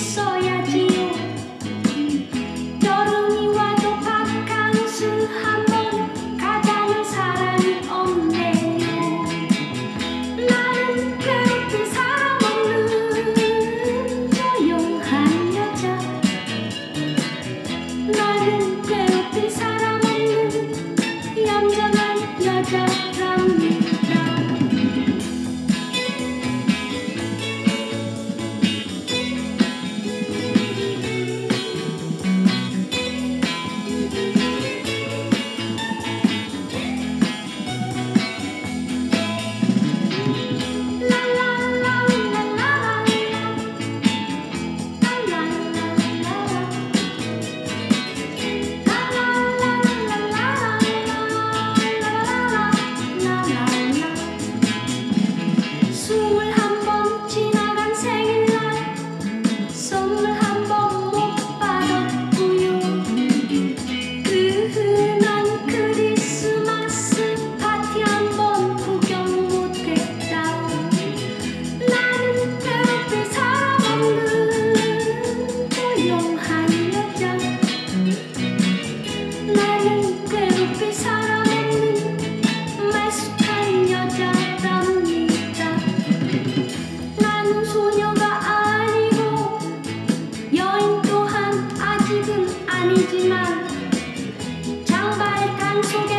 soy so